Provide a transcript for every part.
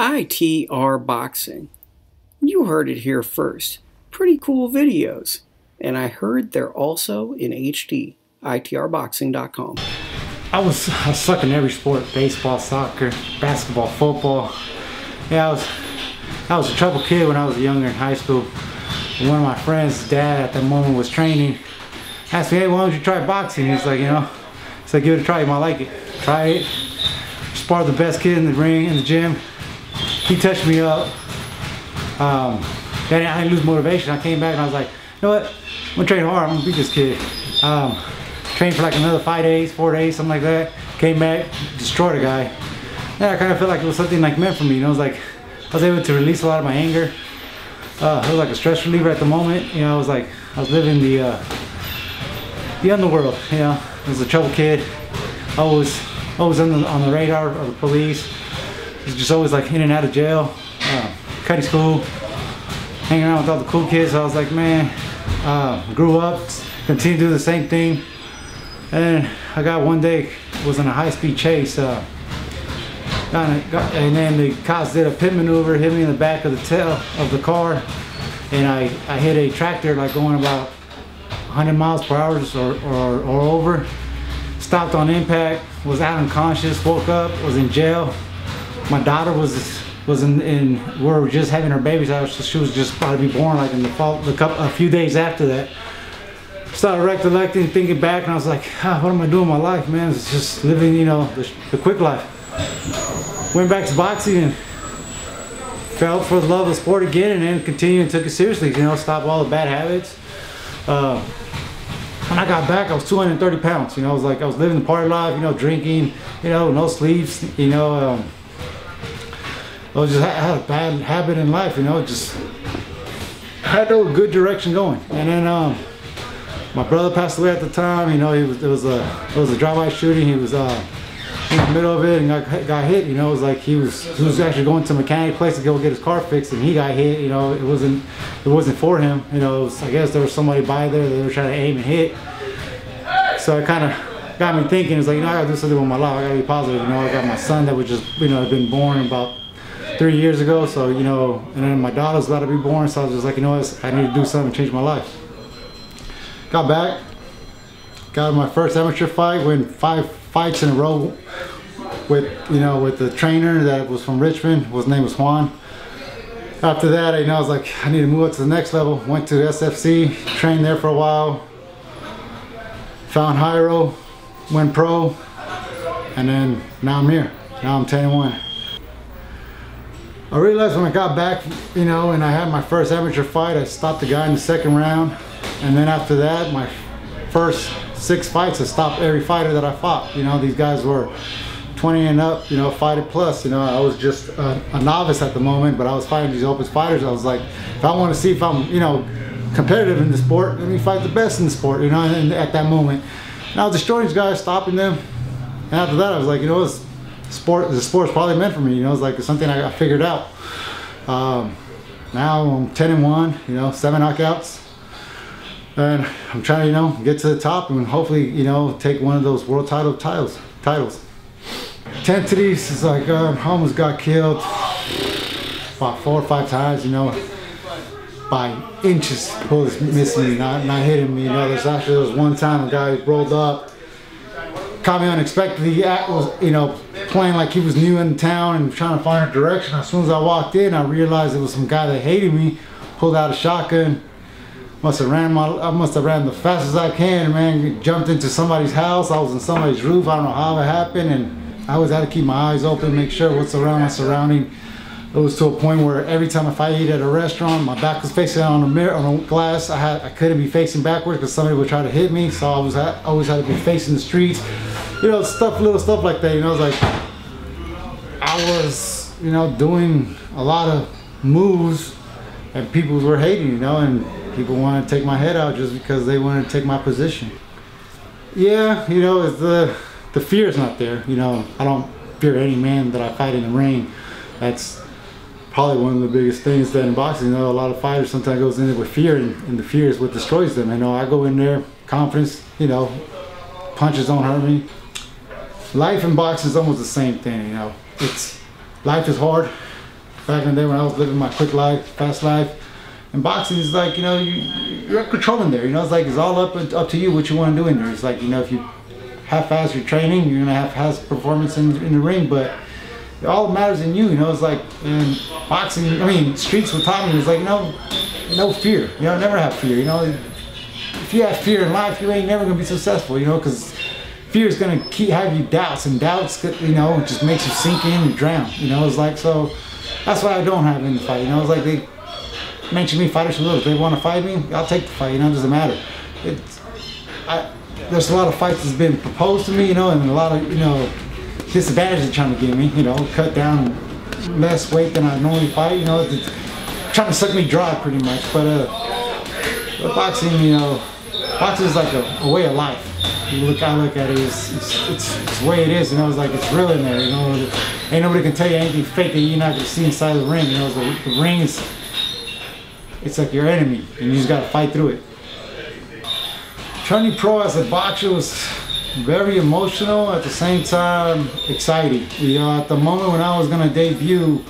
ITR Boxing. You heard it here first. Pretty cool videos. And I heard they're also in HD. ITRboxing.com. I was I was suck in every sport: baseball, soccer, basketball, football. Yeah, I was I was a trouble kid when I was younger in high school. One of my friends' dad at that moment was training. Asked me, "Hey, why don't you try boxing?" He's like, you know, he's like, "Give it a try. You might like it. Try it." Spar the best kid in the ring in the gym. He touched me up. Um, then I didn't lose motivation. I came back and I was like, you know what? I'm gonna train hard. I'm gonna beat this kid. Um, trained for like another five days, four days, something like that. Came back, destroyed a guy. Yeah, I kind of felt like it was something like meant for me. You know, it was like I was able to release a lot of my anger. Uh, it was like a stress reliever at the moment. You know, I was like I was living the uh, the underworld. You know, I was a trouble kid. Always, always on the on the radar of the police. Was just always like in and out of jail. Uh, cutting school, hanging around with all the cool kids. I was like, man, uh, grew up, continued to do the same thing. And I got one day, was in a high speed chase. Uh, and then the cops did a pit maneuver, hit me in the back of the tail of the car. And I, I hit a tractor like going about 100 miles per hour or, or, or over. Stopped on impact, was out unconscious, woke up, was in jail. My daughter was was in, in we were just having her baby, so she was just about to be born like in the fall, the couple, a few days after that started recollecting, thinking back, and I was like, ah, what am I doing with my life, man? It's just living, you know, the, the quick life. Went back to boxing and fell for the love of sport again, and then continued and took it seriously, you know, stop all the bad habits. Uh, when I got back, I was 230 pounds, you know, I was like, I was living the party life, you know, drinking, you know, no sleeps, you know, um, I was just, I had a bad habit in life, you know, just had no good direction going. And then, um, my brother passed away at the time. You know, he was it was a it was a drive-by shooting. He was uh, in the middle of it and got, got hit. You know, it was like he was he was actually going to a mechanic place to go get his car fixed, and he got hit. You know, it wasn't it wasn't for him. You know, was, I guess there was somebody by there that they were trying to aim and hit. So it kind of got me thinking. It's like you know, I gotta do something with my life. I gotta be positive. You know, I got my son that was just you know been born about three years ago. So you know, and then my daughter's about to be born. So I was just like, you know what, I need to do something to change my life. Got back, got my first amateur fight, win five fights in a row with you know with the trainer that was from Richmond. His name was Juan. After that, you know, I was like, I need to move up to the next level. Went to SFC, trained there for a while. Found Jairo, went pro, and then now I'm here. Now I'm 10 and 1. I realized when I got back, you know, and I had my first amateur fight, I stopped the guy in the second round. And then after that, my first six fights, I stopped every fighter that I fought. You know, these guys were 20 and up, you know, fighter plus. You know, I was just a, a novice at the moment, but I was fighting these open fighters. I was like, if I want to see if I'm, you know, competitive in the sport, let me fight the best in the sport, you know, and at that moment. And I was destroying these guys, stopping them. And after that, I was like, you know, it's sport, the sport's probably meant for me. You know, it's like it's something I figured out. Um, now I'm 10 and 1, you know, seven knockouts. And I'm trying to, you know, get to the top and hopefully, you know, take one of those world title titles. Titles. Intensities is like, I almost got killed about four or five times, you know, by inches. Bullets missing me, not, not hitting me. You know, there's actually there was one time a guy rolled up, caught me unexpectedly. Act- was, you know, playing like he was new in town and trying to find a direction. As soon as I walked in, I realized it was some guy that hated me. Pulled out a shotgun. Must have ran my, I must have ran the fastest I can, man. Jumped into somebody's house. I was on somebody's roof. I don't know how it happened, and I always had to keep my eyes open, make sure what's around my surrounding. It was to a point where every time if I eat at a restaurant, my back was facing on a mirror, on a glass. I had, I couldn't be facing backwards because somebody would try to hit me. So I was, I always had to be facing the streets. You know, stuff, little stuff like that. You know, it's like I was, you know, doing a lot of moves, and people were hating. You know, and people wanted to take my head out just because they wanted to take my position. Yeah, you know, the the fear is not there. You know, I don't fear any man that I fight in the ring. That's probably one of the biggest things that in boxing, you know, a lot of fighters sometimes goes in there with fear, and, and the fear is what destroys them. You know, I go in there, confidence, you know, punches don't hurt me. Life in boxing is almost the same thing, you know. It's life is hard, back in the day when I was living my quick life, fast life. And boxing is like, you know, you, you're controlling there. You know, it's like it's all up up to you what you want to do in there. It's like, you know, if you half-ass your training, you're gonna have half performance in, in the ring, but it all matters in you. You know, it's like in boxing. I mean, streets with Tommy was like, no, no fear. You know, never have fear. You know, if you have fear in life, you ain't never gonna be successful. You know, because fear is gonna keep have you doubts, and doubts, you know, just makes you sink in and drown. You know, it's like so. That's why I don't have the fight. You know, it's like they mention me fighters who If they want to fight me, I'll take the fight. You know, it doesn't matter. It's I. There's a lot of fights that's been proposed to me. You know, and a lot of you know disadvantages they're trying to give me. You know, cut down less weight than I normally fight. You know, it's trying to suck me dry pretty much. But uh, but boxing, you know, boxing is like a, a way of life. Look, I look at it, it's, it's, it's, it's, the way it is, and I was like it's real in there, you know, ain't nobody can tell you anything fake that you're not gonna see inside the ring, you know, the, the ring is, it's like your enemy, and you just gotta fight through it. Turning pro as a boxer was very emotional, at the same time exciting. You know, at the moment when I was gonna debut,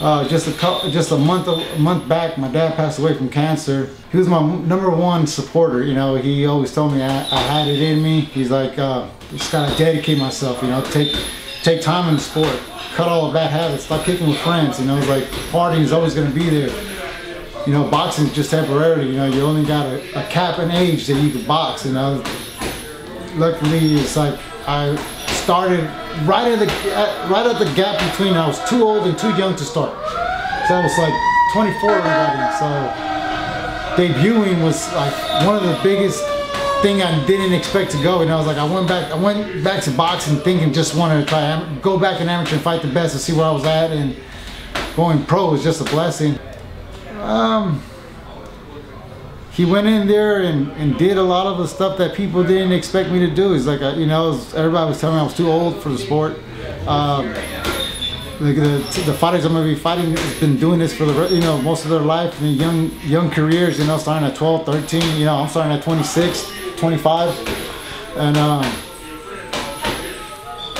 uh, just a couple, just a month a month back, my dad passed away from cancer. He was my number one supporter. You know, he always told me I, I had it in me. He's like, uh, just gotta dedicate myself. You know, take take time in the sport, cut all the bad habits, stop kicking with friends. You know, it's like partying is always gonna be there. You know, boxing is just temporarily. You know, you only got a, a cap and age that you can box. You know, luckily it's like I started right at the right at the gap between I was too old and too young to start. So I was like 24 when I got in. So debuting was like one of the biggest thing I didn't expect to go. And I was like, I went back, I went back to boxing thinking just wanted to try go back in amateur and fight the best and see where I was at. And going pro was just a blessing. Um, he went in there and, and did a lot of the stuff that people didn't expect me to do. He's like, you know, everybody was telling me I was too old for the sport. Um, the, the, the, fighters I'm gonna be fighting has been doing this for the you know most of their life and young young careers you know starting at 12 13 you know I'm starting at 26 25 and um,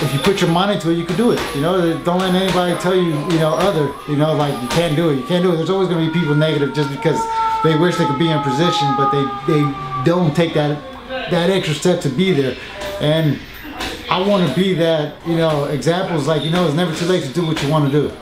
if you put your mind into it you can do it you know don't let anybody tell you you know other you know like you can't do it you can't do it there's always gonna be people negative just because they wish they could be in position, but they, they don't take that that extra step to be there. And I want to be that, you know, examples like, you know, it's never too late to do what you want to do.